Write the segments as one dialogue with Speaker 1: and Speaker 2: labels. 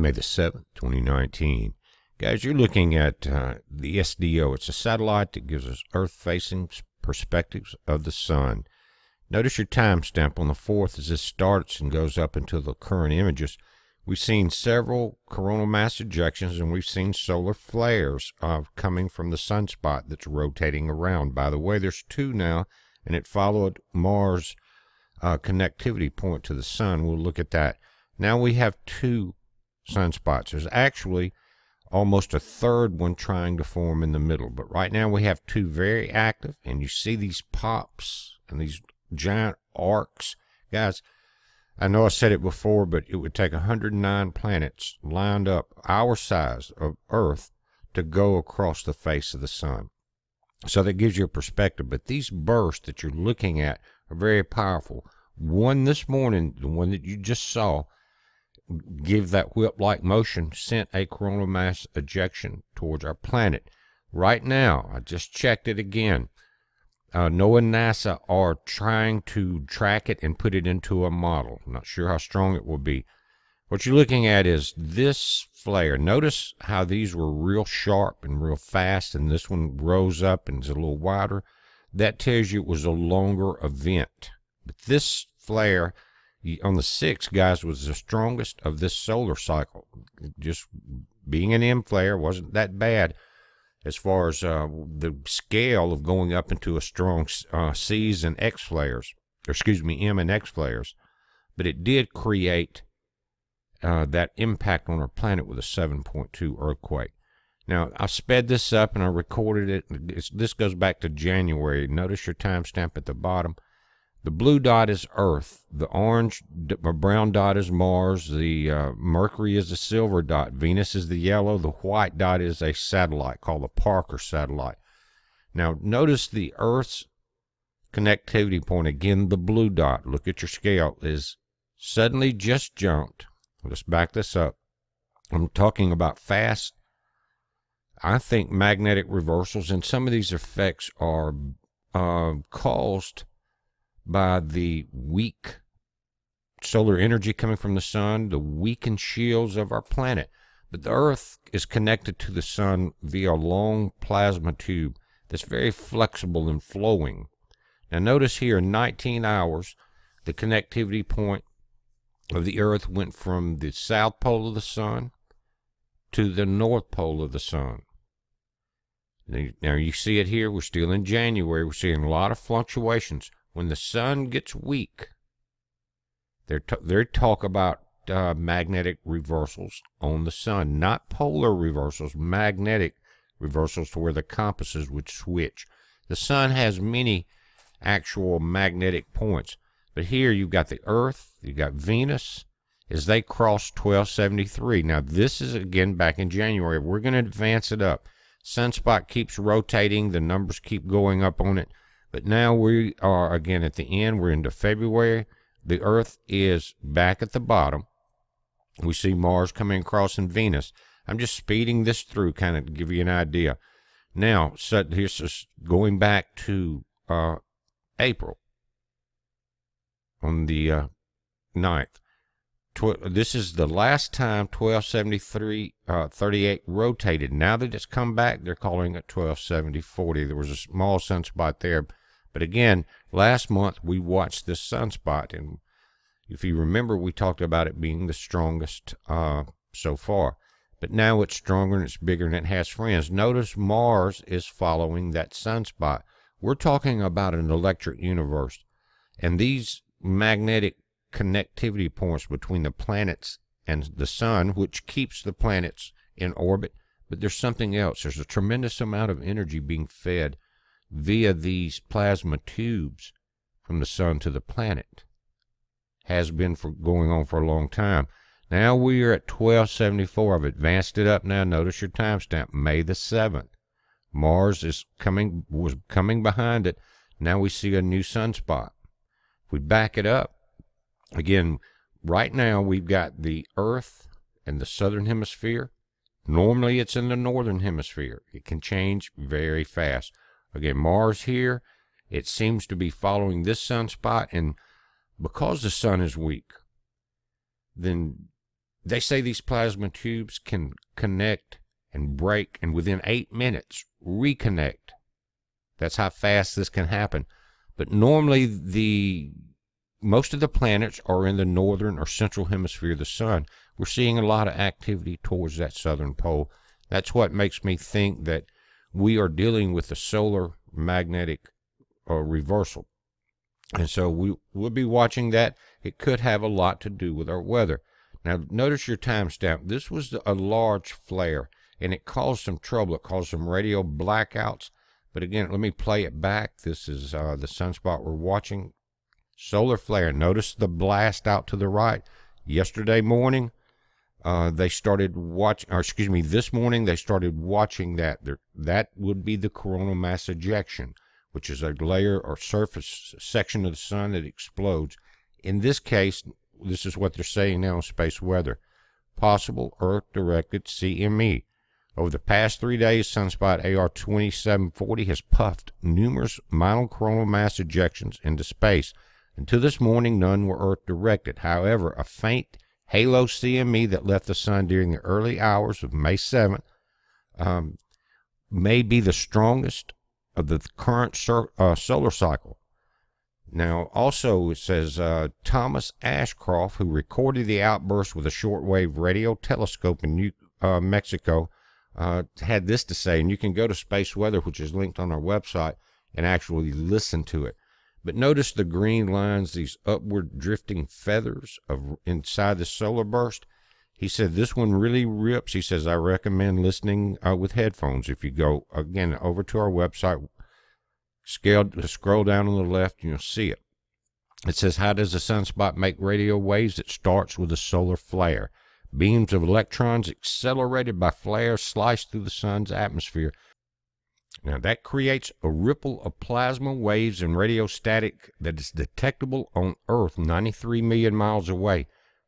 Speaker 1: May the 7th, 2019. Guys, you're looking at uh, the SDO. It's a satellite that gives us Earth facing perspectives of the sun. Notice your timestamp on the 4th as this starts and goes up until the current images. We've seen several coronal mass ejections and we've seen solar flares uh, coming from the sunspot that's rotating around. By the way, there's two now, and it followed Mars' uh, connectivity point to the sun. We'll look at that. Now we have two sunspots. There's actually almost a third one trying to form in the middle. But right now we have two very active, and you see these pops and these giant arcs. Guys, I know I said it before, but it would take 109 planets lined up our size of Earth to go across the face of the sun. So that gives you a perspective. But these bursts that you're looking at are very powerful. One this morning, the one that you just saw, give that whip-like motion sent a coronal mass ejection towards our planet. Right now, I just checked it again. Uh, NOAA and NASA are trying to track it and put it into a model. not sure how strong it will be. What you're looking at is this flare. Notice how these were real sharp and real fast, and this one rose up and is a little wider. That tells you it was a longer event. But this flare on the 6th, guys, was the strongest of this solar cycle. Just being an M flare wasn't that bad as far as uh, the scale of going up into a strong uh, C's and X flares, or excuse me, M and X flares. But it did create uh, that impact on our planet with a 7.2 earthquake. Now, I sped this up and I recorded it. This goes back to January. Notice your timestamp at the bottom. The blue dot is Earth. The orange, brown dot is Mars. The uh, Mercury is the silver dot. Venus is the yellow. The white dot is a satellite called the Parker satellite. Now, notice the Earth's connectivity point, again, the blue dot. Look at your scale, is suddenly just jumped. Let's back this up. I'm talking about fast. I think magnetic reversals, and some of these effects are uh, caused by the weak solar energy coming from the sun, the weakened shields of our planet. But the Earth is connected to the sun via a long plasma tube that's very flexible and flowing. Now, notice here in 19 hours, the connectivity point of the Earth went from the south pole of the sun to the north pole of the sun. Now, you see it here. We're still in January. We're seeing a lot of fluctuations when the sun gets weak, they they talk about uh, magnetic reversals on the sun, not polar reversals, magnetic reversals to where the compasses would switch. The sun has many actual magnetic points, but here you've got the Earth, you've got Venus, as they cross 1273. Now, this is again back in January. We're going to advance it up. Sunspot keeps rotating, the numbers keep going up on it. But now we are again at the end. We're into February. The Earth is back at the bottom. We see Mars coming across in Venus. I'm just speeding this through, kind of to give you an idea. Now, so here's just going back to uh, April on the uh, 9th. This is the last time 1273 uh, 38 rotated. Now that it's come back, they're calling it 1270 40. There was a small sunspot there but again, last month we watched this sunspot, and if you remember, we talked about it being the strongest uh, so far. But now it's stronger and it's bigger and it has friends. Notice Mars is following that sunspot. We're talking about an electric universe, and these magnetic connectivity points between the planets and the sun, which keeps the planets in orbit. But there's something else. There's a tremendous amount of energy being fed via these plasma tubes from the sun to the planet. Has been for going on for a long time. Now we are at 1274. I've advanced it up now. Notice your timestamp, May the 7th. Mars is coming was coming behind it. Now we see a new sunspot. If we back it up, again, right now we've got the Earth and the southern hemisphere. Normally it's in the northern hemisphere. It can change very fast. Again, Mars here, it seems to be following this sunspot, and because the sun is weak, then they say these plasma tubes can connect and break and within eight minutes reconnect. That's how fast this can happen. But normally the most of the planets are in the northern or central hemisphere of the sun. We're seeing a lot of activity towards that southern pole. That's what makes me think that we are dealing with the solar magnetic uh, reversal. And so we will be watching that. It could have a lot to do with our weather. Now, notice your timestamp. This was a large flare, and it caused some trouble. It caused some radio blackouts. But again, let me play it back. This is uh, the sunspot we're watching. Solar flare. Notice the blast out to the right. Yesterday morning, uh, they started watching, or excuse me, this morning they started watching that. There, that would be the coronal mass ejection, which is a layer or surface section of the sun that explodes. In this case, this is what they're saying now in space weather. Possible Earth-directed CME. Over the past three days, sunspot AR 2740 has puffed numerous minor coronal mass ejections into space. Until this morning, none were Earth directed. However, a faint halo CME that left the sun during the early hours of May 7th um, may be the strongest of the current uh, solar cycle. Now, also, it says uh, Thomas Ashcraft, who recorded the outburst with a shortwave radio telescope in New uh, Mexico, uh, had this to say, and you can go to Space Weather, which is linked on our website, and actually listen to it. But notice the green lines, these upward drifting feathers of inside the solar burst. He said this one really rips. He says I recommend listening uh, with headphones. If you go again over to our website, scale, scroll down on the left, and you'll see it. It says, How does a sunspot make radio waves? It starts with a solar flare. Beams of electrons accelerated by flares slice through the sun's atmosphere. Now, that creates a ripple of plasma waves and radio static that is detectable on Earth 93 million miles away.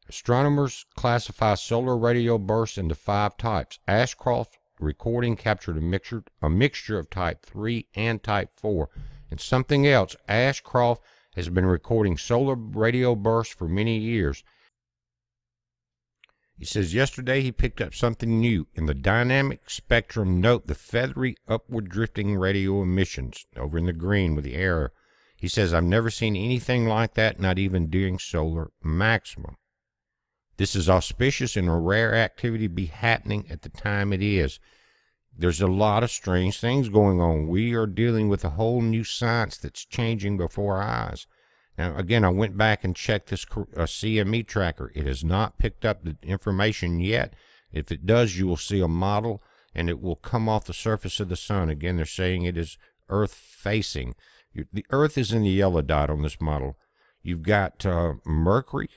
Speaker 1: Astronomers classify solar radio bursts into five types. Ashcraft recording captured a mixture, a mixture of type 3 and type 4. And something else, Ashcraft has been recording solar radio bursts for many years. He says yesterday he picked up something new in the dynamic spectrum. Note the feathery upward drifting radio emissions over in the green with the arrow. He says, I've never seen anything like that, not even during solar maximum. This is auspicious and a rare activity be happening at the time it is. There's a lot of strange things going on. We are dealing with a whole new science that's changing before our eyes. Now, again, I went back and checked this uh, CME tracker. It has not picked up the information yet. If it does, you will see a model and it will come off the surface of the sun. Again, they're saying it is Earth facing. The Earth is in the yellow dot on this model. You've got uh, Mercury.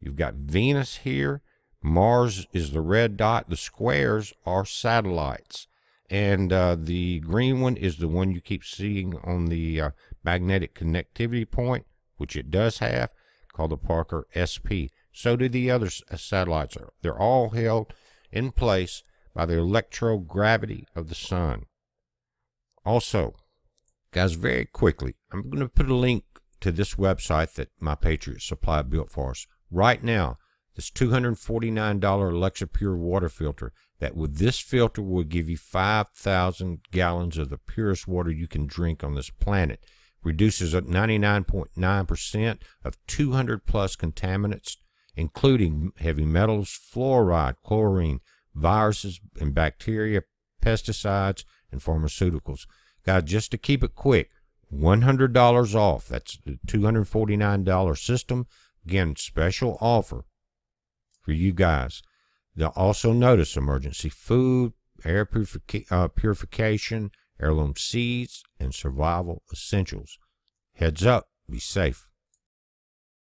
Speaker 1: You've got Venus here. Mars is the red dot. The squares are satellites. And uh, the green one is the one you keep seeing on the uh, magnetic connectivity point which it does have, called the Parker SP. So do the other uh, satellites. They're all held in place by the electrogravity of the sun. Also, guys, very quickly, I'm going to put a link to this website that My Patriot Supply built for us. Right now, this $249 Alexa Pure water filter that with this filter will give you 5,000 gallons of the purest water you can drink on this planet reduces 99.9% of 200 plus contaminants, including heavy metals, fluoride, chlorine, viruses and bacteria, pesticides, and pharmaceuticals. Guys, just to keep it quick, $100 off. That's the $249 system. Again, special offer for you guys. They'll also notice emergency food, air uh, purification, heirloom seeds, and survival essentials. Heads up, be safe.